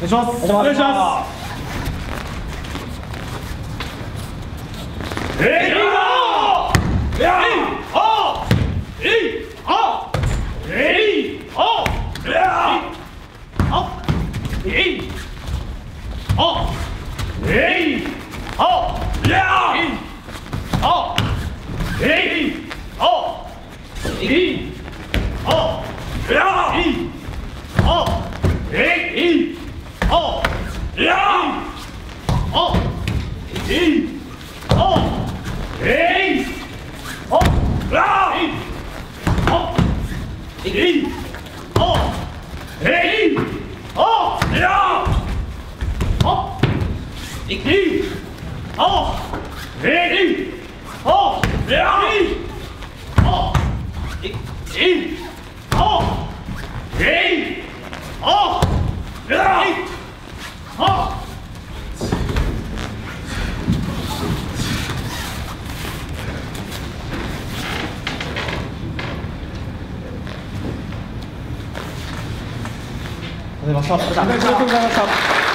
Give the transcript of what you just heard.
願いしますお願いします。えいえいあえいあえいあえいあえいあえいあえいあえいあえいあえい 3, op, 1, op, ja! Op, ik niet, op, één, Oh! ja! Oh! ik in, Oh! één, Oh! ja! Oh! ありがとうございました。